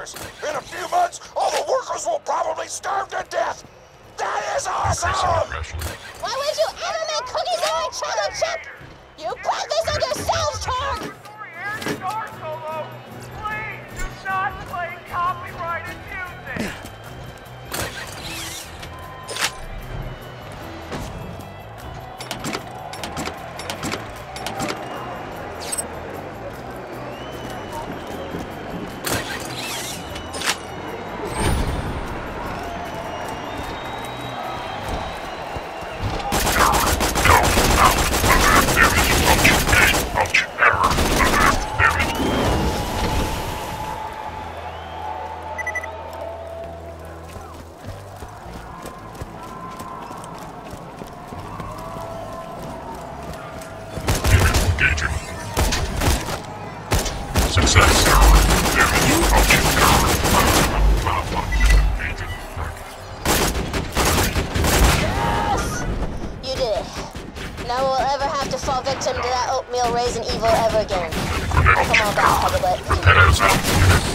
dispensers! In a few months, all the workers will probably starve to death! That is awesome! Why would you ever make cookies out of chocolate chip? You played this on yourselves, Torgue! Please do not play copyrighted Yes! You did it. Now we'll ever have to fall victim to that oatmeal raisin evil ever again. Come on back, Pugablet. pizza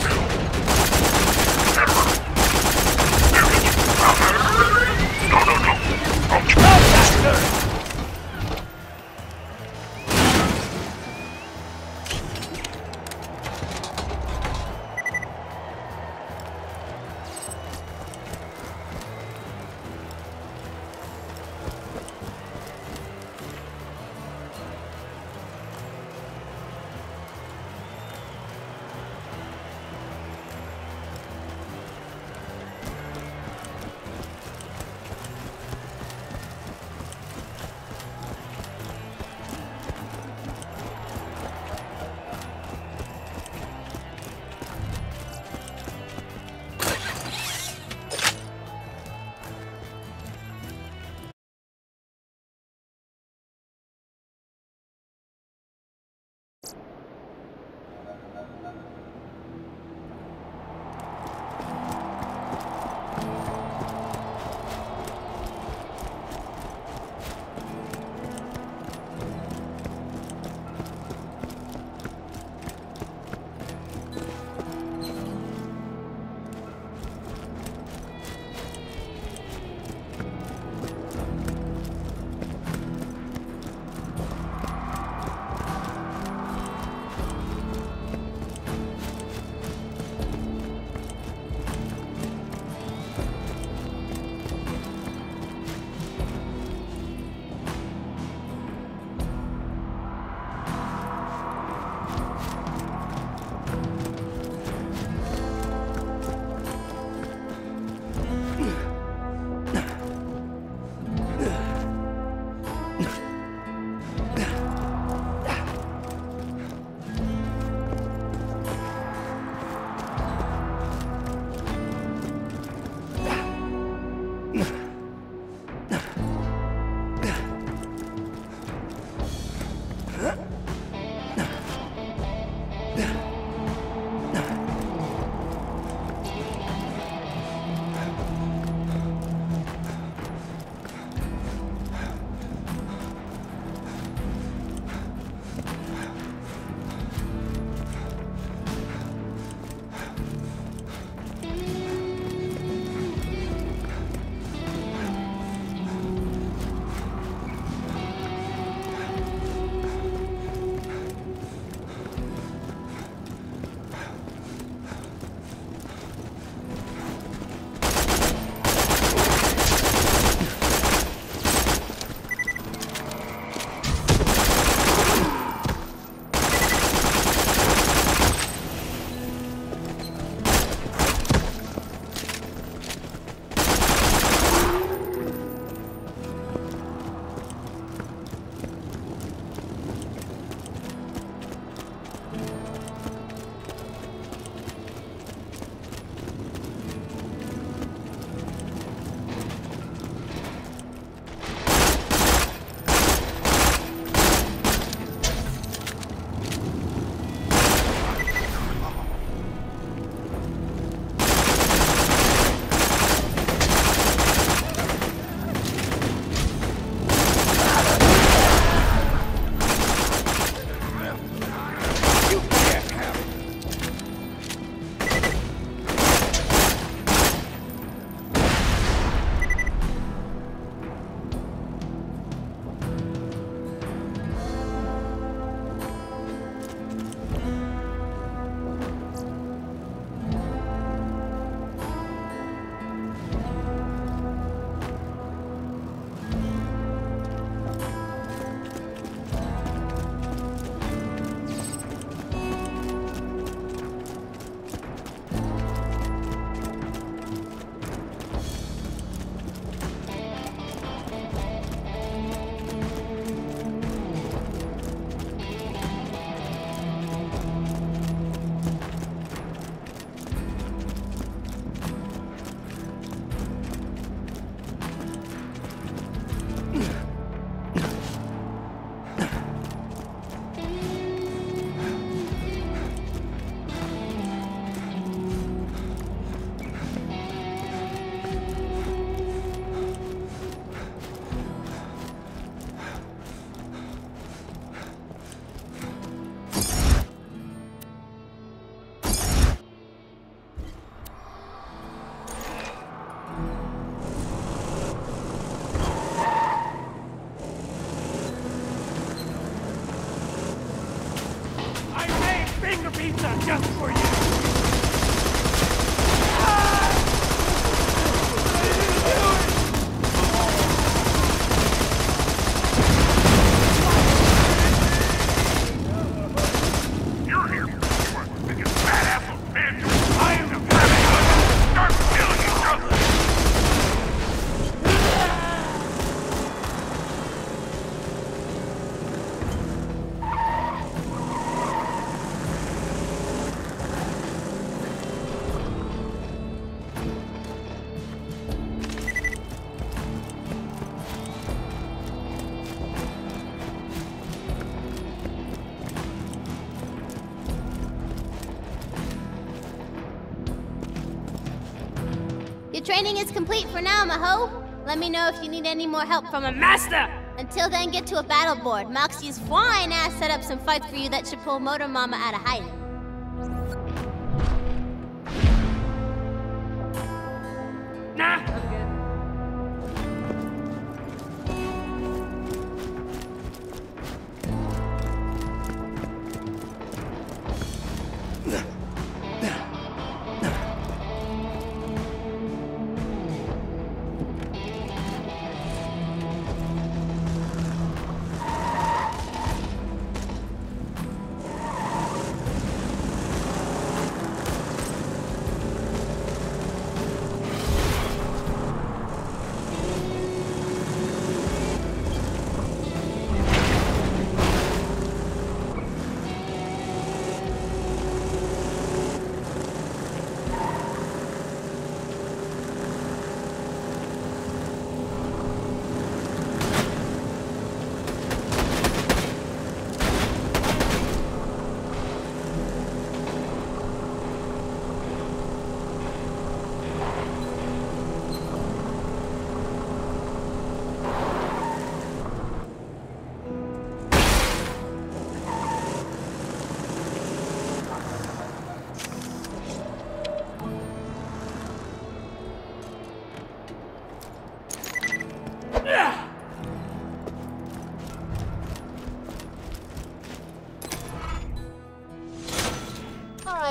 training is complete for now, Maho. Let me know if you need any more help from a master. Until then, get to a battle board. Moxxi's fine ass set up some fights for you that should pull Motor Mama out of hiding.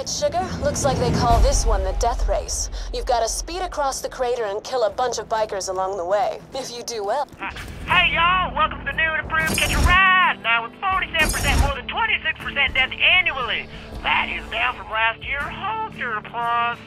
Right, Sugar. Looks like they call this one the Death Race. You've got to speed across the crater and kill a bunch of bikers along the way. If you do well. Uh, hey y'all, welcome to the new and improved Catch a Ride. Now with 47% more than 26% death annually. That is down from last year. Hold your applause.